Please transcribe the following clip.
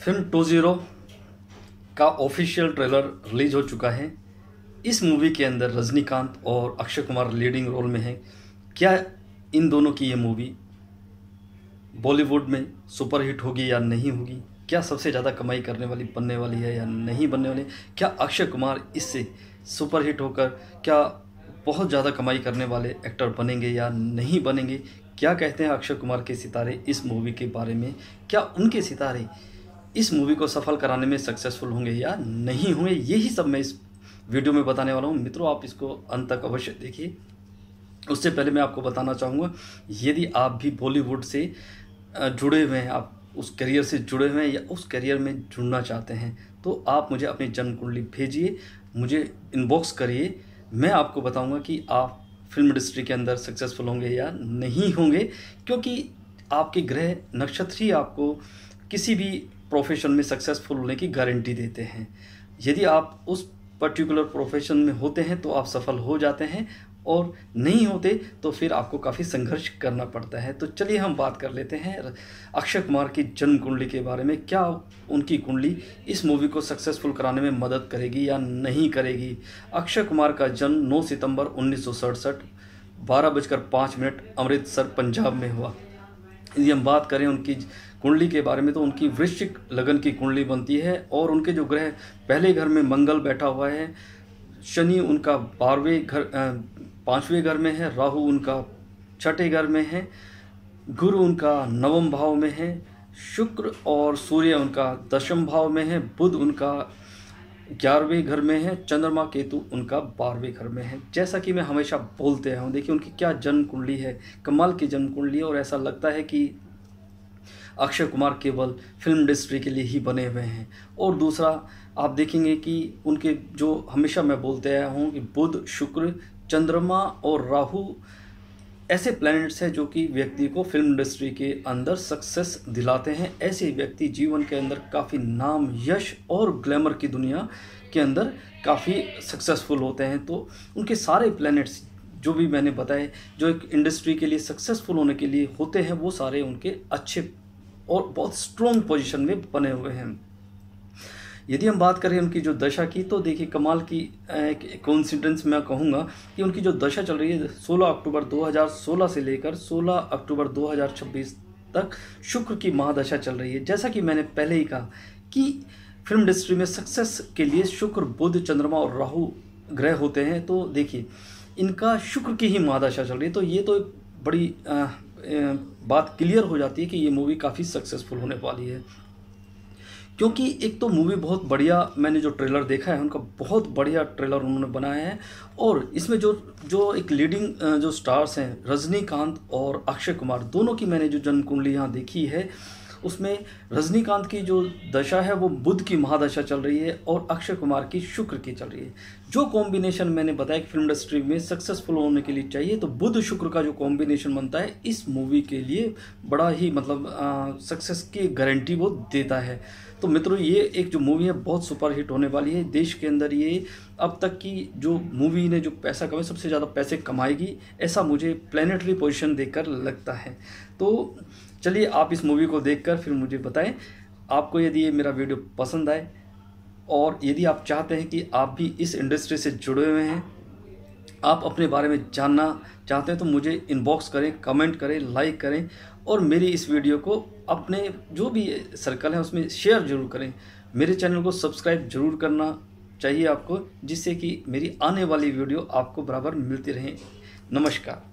Film two zero का official trailer release हो चुका है। इस मूवी के अंदर रजनीकांत और अक्षय कुमार लीडिंग रोल में है। क्या इन दोनों की ये मूवी बॉलीवुड में सुपरहिट होगी या नहीं होगी? क्या सबसे ज़्यादा कमाई करने वाली, बनने वाली है या नहीं बनने वाली? क्या अक्षय कुमार इससे सुपरहिट होकर क्या बहुत ज़्यादा कमाई करने वाले एक्टर बनेंगे या नहीं बनेंगे? क्या कहते हैं अक्षय कुमार के सितारे इस मूवी के बारे में? क्या उनके सितारे इस मूवी को सफल कराने में सक्सेसफुल होंगे या नहीं होंगे, यही सब मैं इस वीडियो में बताने वाला हूँ। मित्रों, आप इसको अंत तक अवश्य देखिए। उससे पहले मैं आपको बताना चाहूँगा, यदि आप भी बॉलीवुड से जुड़े हुए हैं, आप उस करियर से जुड़े हुए हैं या उस करियर में जुड़ना चाहते हैं तो आप मुझे अपनी जन्म कुंडली भेजिए, मुझे इनबॉक्स करिए। मैं आपको बताऊँगा कि आप फ़िल्म इंडस्ट्री के अंदर सक्सेसफुल होंगे या नहीं होंगे, क्योंकि आपके ग्रह नक्षत्र ही आपको किसी भी प्रोफेशन में सक्सेसफुल होने की गारंटी देते हैं। यदि आप उस पर्टिकुलर प्रोफेशन में होते हैं तो आप सफल हो जाते हैं और नहीं होते तो फिर आपको काफ़ी संघर्ष करना पड़ता है। तो चलिए हम बात कर लेते हैं अक्षय कुमार की जन्म कुंडली के बारे में। क्या उनकी कुंडली इस मूवी को सक्सेसफुल कराने में मदद करेगी या नहीं करेगी? अक्षय कुमार का जन्म 9 सितंबर उन्नीस सौ बारह बजकर पाँच मिनट अमृतसर, पंजाब में हुआ। यदि हम बात करें उनकी कुंडली के बारे में तो उनकी वृश्चिक लगन की कुंडली बनती है और उनके जो ग्रह पहले घर में मंगल बैठा हुआ है, शनि उनका बारहवें घर पाँचवें घर में है, राहु उनका छठे घर में है, गुरु उनका नवम भाव में है, शुक्र और सूर्य उनका दशम भाव में है, बुध उनका ग्यारहवें घर में है, चंद्रमा केतु उनका बारहवें घर में है। जैसा कि मैं हमेशा बोलते आया हूँ, देखिए उनकी क्या जन्म कुंडली है, कमाल की जन्म कुंडली और ऐसा लगता है कि अक्षय कुमार केवल फ़िल्म इंडस्ट्री के लिए ही बने हुए हैं। और दूसरा, आप देखेंगे कि उनके जो हमेशा मैं बोलते आया हूँ कि बुध, शुक्र, चंद्रमा और राहु ऐसे प्लैनेट्स हैं जो कि व्यक्ति को फ़िल्म इंडस्ट्री के अंदर सक्सेस दिलाते हैं। ऐसे व्यक्ति जीवन के अंदर काफ़ी नाम, यश और ग्लैमर की दुनिया के अंदर काफ़ी सक्सेसफुल होते हैं। तो उनके सारे प्लैनेट्स जो भी मैंने बताए, जो एक इंडस्ट्री के लिए सक्सेसफुल होने के लिए होते हैं, वो सारे उनके अच्छे और बहुत स्ट्रॉन्ग पोजिशन में बने हुए हैं। यदि हम बात करें उनकी जो दशा की तो देखिए कमाल की एक कॉन्सिडेंस मैं कहूँगा कि उनकी जो दशा चल रही है 16 अक्टूबर 2016 से लेकर 16 अक्टूबर 2026 तक शुक्र की महादशा चल रही है। जैसा कि मैंने पहले ही कहा कि फ़िल्म इंडस्ट्री में सक्सेस के लिए शुक्र बुध चंद्रमा और राहु ग्रह होते हैं तो देखिए इनका शुक्र की ही महादशा चल रही है। तो ये तो बड़ी आ, आ, बात क्लियर हो जाती है कि ये मूवी काफ़ी सक्सेसफुल होने वाली है। क्योंकि एक तो मूवी बहुत बढ़िया मैंने जो ट्रेलर देखा है, उनका बहुत बढ़िया ट्रेलर उन्होंने बनाया है। और इसमें जो जो एक लीडिंग जो स्टार्स हैं, रजनीकांत और अक्षय कुमार, दोनों की मैंने जो जन्म कुंडली यहाँ देखी है, उसमें रजनीकांत की जो दशा है, वो बुद्ध की महादशा चल रही है और अक्षय कुमार की शुक्र की चल रही है। जो कॉम्बिनेशन मैंने बताया कि फ़िल्म इंडस्ट्री में सक्सेसफुल होने के लिए चाहिए तो बुध शुक्र का जो कॉम्बिनेशन बनता है, इस मूवी के लिए बड़ा ही मतलब सक्सेस की गारंटी वो देता है। तो मित्रों, ये एक जो मूवी है, बहुत सुपर हिट होने वाली है। देश के अंदर ये अब तक की जो मूवी ने जो पैसा कमाए सबसे ज़्यादा पैसे कमाएगी, ऐसा मुझे प्लानिटरी पोजीशन देखकर लगता है। तो चलिए, आप इस मूवी को देखकर फिर मुझे बताएँ। आपको यदि ये मेरा वीडियो पसंद आए और यदि आप चाहते हैं कि आप भी इस इंडस्ट्री से जुड़े हुए हैं, आप अपने बारे में जानना चाहते हैं तो मुझे इनबॉक्स करें कमेंट करें लाइक करें और मेरी इस वीडियो को अपने जो भी सर्कल है उसमें शेयर ज़रूर करें। मेरे चैनल को सब्सक्राइब ज़रूर करना चाहिए आपको, जिससे कि मेरी आने वाली वीडियो आपको बराबर मिलती रहे। नमस्कार।